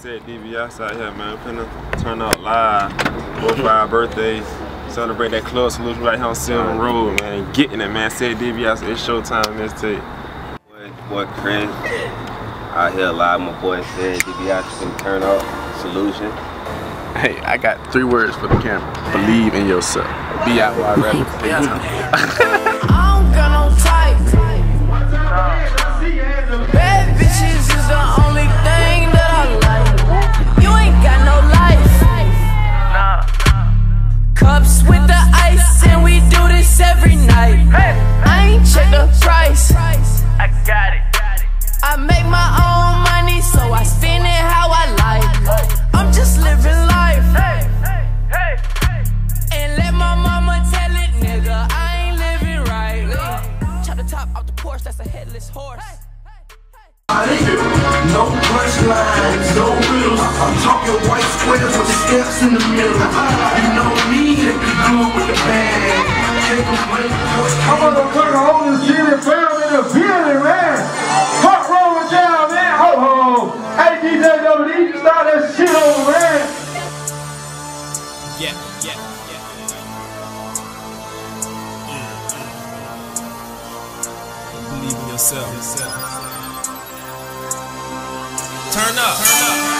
Ced Debiase out here, man. We're finna turn out live. Both our birthdays. Celebrate that club solution right here on Silver Road, man. Getting it, man. Ced Debiase, it's showtime, let's take. Boy, boy Chris out here live. My boy Ced Debiase can turn up, solution. Hey, I got three words for the camera. Believe in yourself. Be out while I don't got no type. Bad bitches with the steps in the middle. You know me, if you good with the bag. Can't complain. I'm on the corner on the city found in the building, man. Hot roll down, man. Ho ho. Hey DJ WD, start that shit over, man. Yeah, yeah, yeah. Mm. Believe in yourself. yourself. Turn up. Turn up.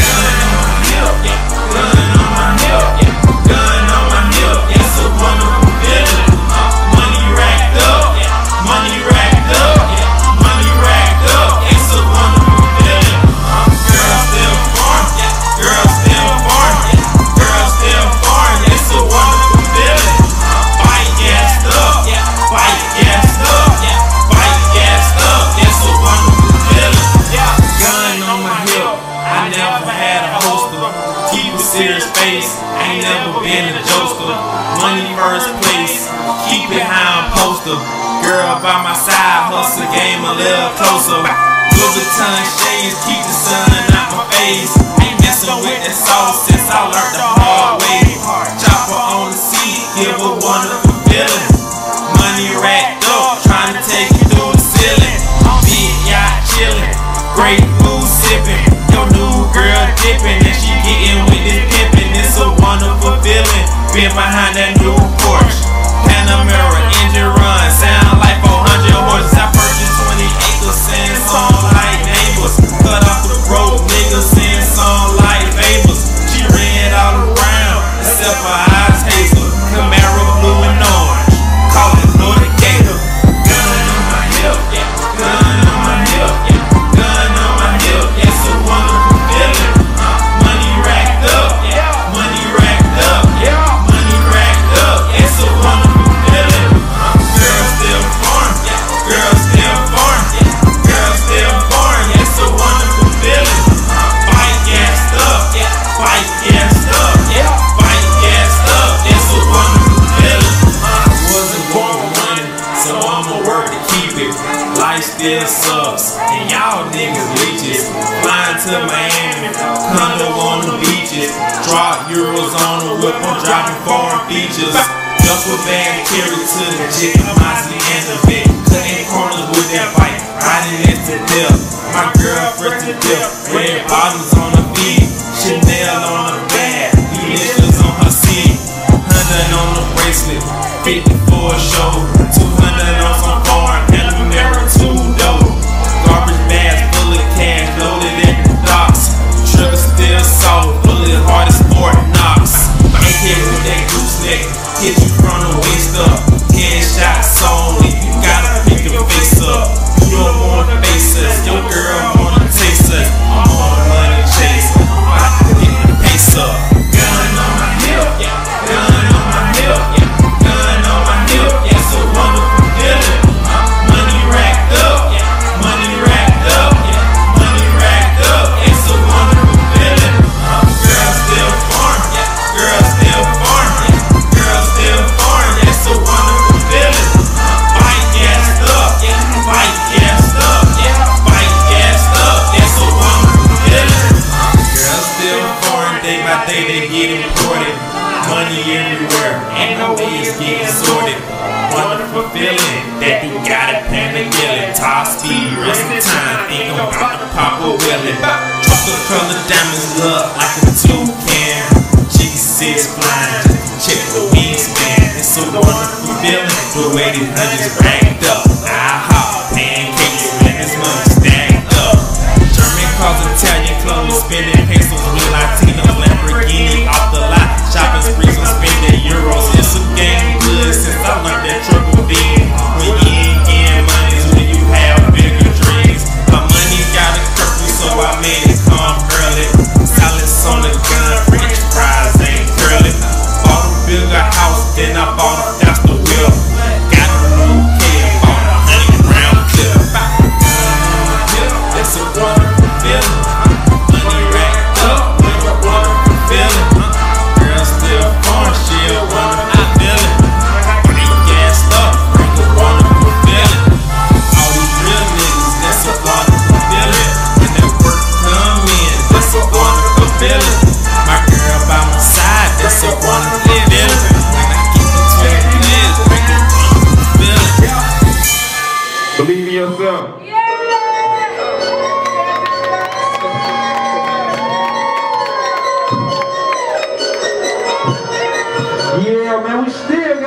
serious face. Ain't never been a jokester. Money first place. Keep it high on poster. Girl by my side. Hustle game a little closer. Louboutin shades. Keep the sun out my face. Ain't messing with that sauce since I learned the hard way. Chopper on the seat. Give a wonderful feeling. Been behind that on the beaches. Drop euros on the whip, I'm dropping foreign features. Duffel bag carry to the chicken, Mossy and the Vic. Cutting corners with that bike, riding it to death. My girl first to death, red bottoms on the feet, day by day they get imported. Money everywhere, and no way it's getting sorted. Wonderful feeling that you got a plan and kill it. Top speed, rest in time, think I'm about to pop a willy. Chocolate color diamonds look like a toucan. G6 flying, check the wingspan. It's a wonderful feeling, the way these hundreds up.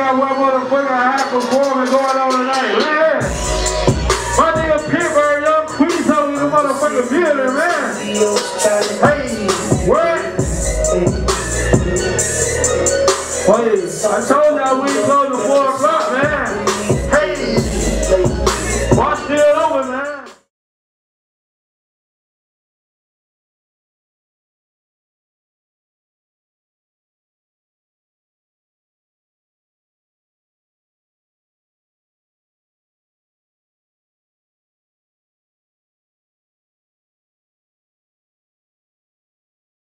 Got one motherfucking high performance going on tonight, man. My nigga Pittsburgh, young Queen, told me the motherfucking building, man.